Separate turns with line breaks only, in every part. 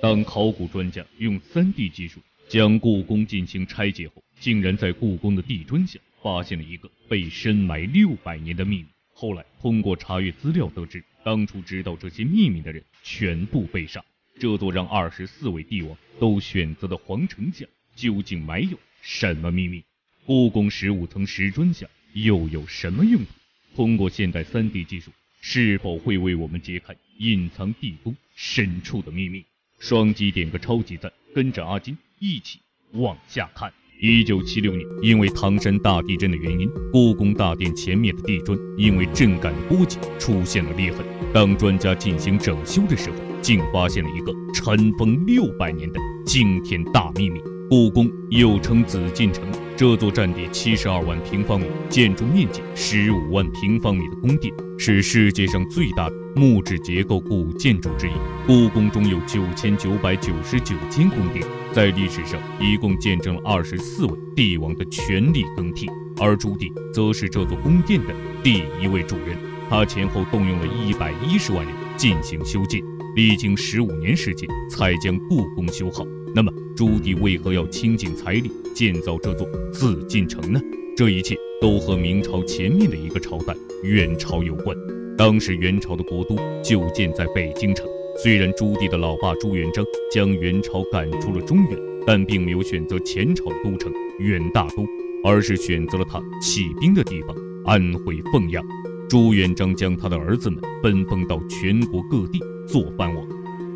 当考古专家用 3D 技术将故宫进行拆解后，竟然在故宫的地砖下发现了一个被深埋六百年的秘密。后来通过查阅资料得知，当初知道这些秘密的人全部被杀。这座让二十四位帝王都选择的皇城下，究竟埋有什么秘密？故宫十五层石砖下又有什么用途？通过现代 3D 技术，是否会为我们揭开隐藏地宫深处的秘密？双击点个超级赞，跟着阿金一起往下看。一九七六年，因为唐山大地震的原因，故宫大殿前面的地砖因为震感波及出现了裂痕。当专家进行整修的时候，竟发现了一个尘封六百年的惊天大秘密。故宫又称紫禁城，这座占地七十二万平方米、建筑面积十五万平方米的宫殿，是世界上最大的木质结构古建筑之一。故宫中有九千九百九十九间宫殿，在历史上一共见证了二十四位帝王的权力更替，而朱棣则是这座宫殿的第一位主人。他前后动用了一百一十万人进行修建，历经十五年时间才将故宫修好。那么，朱棣为何要倾尽财力建造这座紫禁城呢？这一切都和明朝前面的一个朝代元朝有关。当时元朝的国都就建在北京城。虽然朱棣的老爸朱元璋将元朝赶出了中原，但并没有选择前朝都城元大都，而是选择了他起兵的地方安徽凤阳。朱元璋将他的儿子们分封到全国各地做藩王。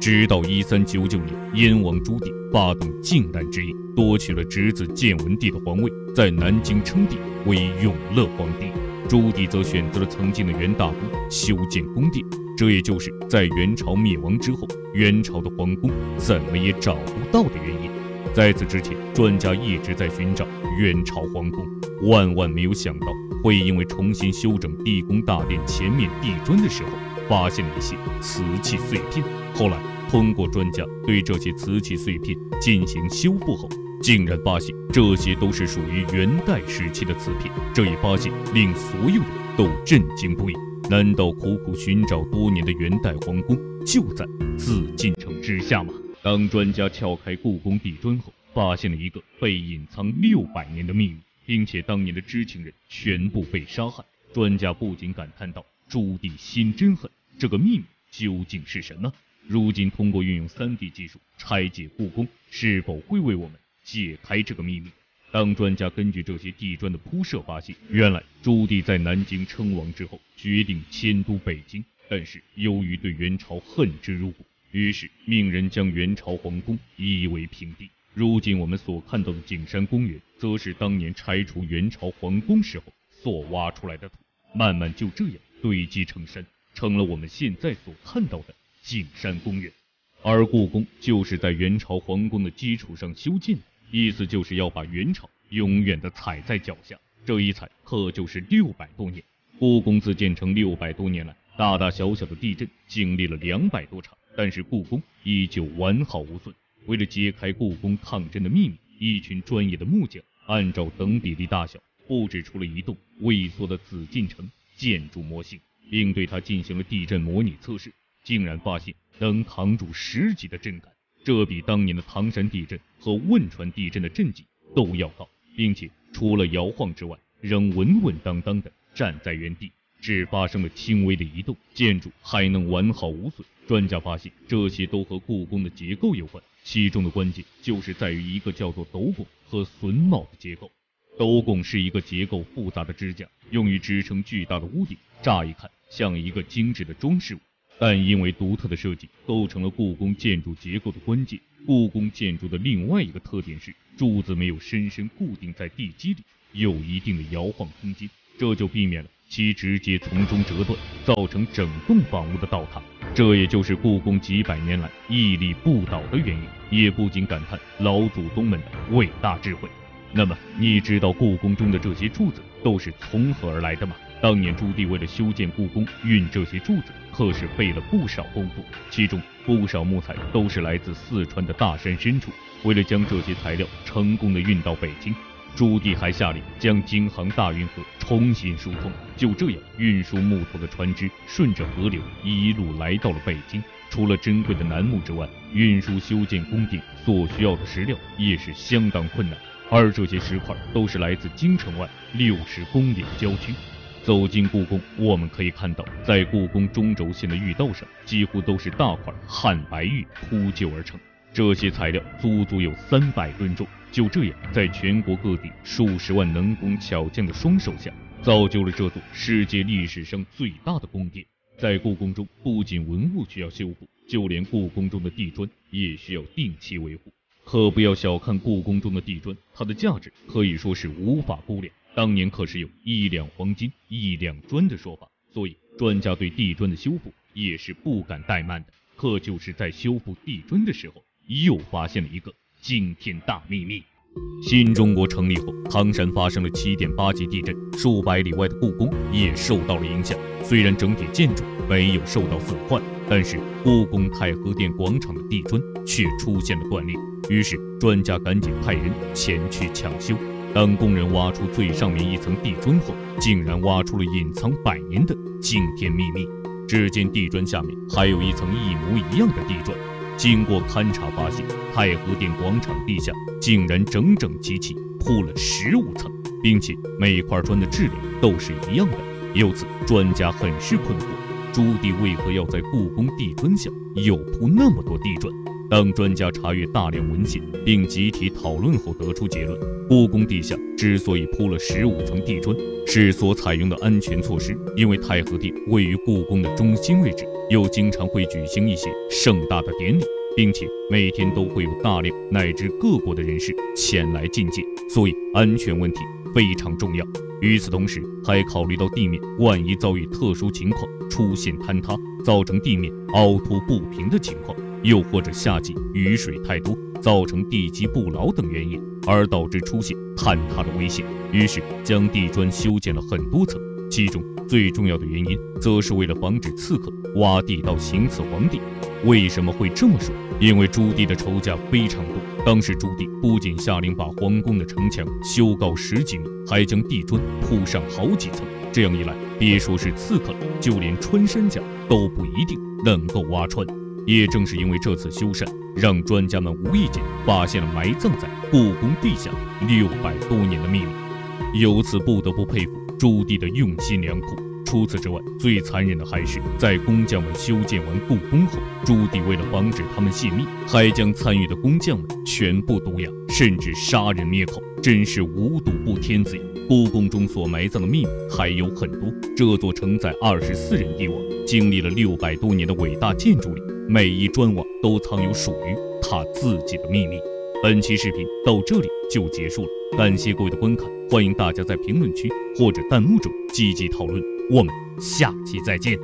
直到一三九九年，燕王朱棣发动靖难之役，夺取了侄子建文帝的皇位，在南京称帝为永乐皇帝。朱棣则选择了曾经的元大都修建宫殿，这也就是在元朝灭亡之后，元朝的皇宫怎么也找不到的原因。在此之前，专家一直在寻找元朝皇宫，万万没有想到会因为重新修整地宫大殿前面地砖的时候，发现了一些瓷器碎片。后来。通过专家对这些瓷器碎片进行修复后，竟然发现这些都是属于元代时期的瓷片。这一发现令所有人都震惊不已。难道苦苦寻找多年的元代皇宫就在紫禁城之下吗？当专家撬开故宫地砖后，发现了一个被隐藏六百年的秘密，并且当年的知情人全部被杀害。专家不禁感叹道：“朱棣心真狠，这个秘密究竟是什么？”如今通过运用 3D 技术拆解故宫，是否会为我们解开这个秘密？当专家根据这些地砖的铺设发现，原来朱棣在南京称王之后，决定迁都北京，但是由于对元朝恨之入骨，于是命人将元朝皇宫夷为平地。如今我们所看到的景山公园，则是当年拆除元朝皇宫时候所挖出来的土，慢慢就这样堆积成山，成了我们现在所看到的。景山公园，而故宫就是在元朝皇宫的基础上修建的，意思就是要把元朝永远的踩在脚下。这一踩可就是六百多年。故宫自建成六百多年来，大大小小的地震经历了两百多场，但是故宫依旧完好无损。为了揭开故宫抗震的秘密，一群专业的木匠按照等比例大小布置出了一栋萎缩的紫禁城建筑模型，并对它进行了地震模拟测试。竟然发现能扛住十级的震感，这比当年的唐山地震和汶川地震的震级都要高，并且除了摇晃之外，仍稳稳当当的站在原地，只发生了轻微的移动，建筑还能完好无损。专家发现，这些都和故宫的结构有关，其中的关键就是在于一个叫做斗拱和榫卯的结构。斗拱是一个结构复杂的支架，用于支撑巨大的屋顶，乍一看像一个精致的装饰物。但因为独特的设计，构成了故宫建筑结构的关键。故宫建筑的另外一个特点是，柱子没有深深固定在地基里，有一定的摇晃空间，这就避免了其直接从中折断，造成整栋房屋的倒塌。这也就是故宫几百年来屹立不倒的原因。也不禁感叹老祖宗们的伟大智慧。那么，你知道故宫中的这些柱子都是从何而来的吗？当年朱棣为了修建故宫，运这些柱子可是费了不少功夫，其中不少木材都是来自四川的大山深处。为了将这些材料成功的运到北京，朱棣还下令将京杭大运河重新疏通。就这样，运输木头的船只顺着河流一路来到了北京。除了珍贵的楠木之外，运输修建宫殿所需要的石料也是相当困难，而这些石块都是来自京城外六十公里的郊区。走进故宫，我们可以看到，在故宫中轴线的御道上，几乎都是大块汉白玉铺就而成。这些材料足足有三百吨重。就这样，在全国各地数十万能工巧匠的双手下，造就了这座世界历史上最大的宫殿。在故宫中，不仅文物需要修复，就连故宫中的地砖也需要定期维护。可不要小看故宫中的地砖，它的价值可以说是无法估量。当年可是有一两黄金一两砖的说法，所以专家对地砖的修复也是不敢怠慢的。可就是在修复地砖的时候，又发现了一个惊天大秘密。新中国成立后，唐山发生了七点八级地震，数百里外的故宫也受到了影响。虽然整体建筑没有受到损坏，但是故宫太和殿广场的地砖却出现了断裂。于是专家赶紧派人前去抢修。当工人挖出最上面一层地砖后，竟然挖出了隐藏百年的惊天秘密。只见地砖下面还有一层一模一样的地砖。经过勘察发现，太和殿广场地下竟然整整齐齐铺了十五层，并且每块砖的质量都是一样的。由此，专家很是困惑：朱棣为何要在故宫地砖下又铺那么多地砖？当专家查阅大量文献并集体讨论后，得出结论：故宫地下之所以铺了十五层地砖，是所采用的安全措施。因为太和殿位于故宫的中心位置，又经常会举行一些盛大的典礼，并且每天都会有大量乃至各国的人士前来觐见，所以安全问题非常重要。与此同时，还考虑到地面万一遭遇特殊情况出现坍塌，造成地面凹凸不平的情况。又或者夏季雨水太多，造成地基不牢等原因，而导致出现坍塌的危险。于是将地砖修建了很多层，其中最重要的原因，则是为了防止刺客挖地道行刺皇帝。为什么会这么说？因为朱棣的仇家非常多。当时朱棣不仅下令把皇宫的城墙修高十几米，还将地砖铺上好几层。这样一来，别说是刺客了，就连穿山甲都不一定能够挖穿。也正是因为这次修缮，让专家们无意间发现了埋葬在故宫地下六百多年的秘密，由此不得不佩服朱棣的用心良苦。除此之外，最残忍的还是在工匠们修建完故宫后，朱棣为了防止他们泄密，还将参与的工匠们全部毒哑，甚至杀人灭口，真是无毒不天子呀！故宫中所埋葬的秘密还有很多，这座承载二十四人帝王经历了六百多年的伟大建筑里。每一砖瓦都藏有属于他自己的秘密。本期视频到这里就结束了，感谢各位的观看，欢迎大家在评论区或者弹幕中积极讨论。我们下期再见。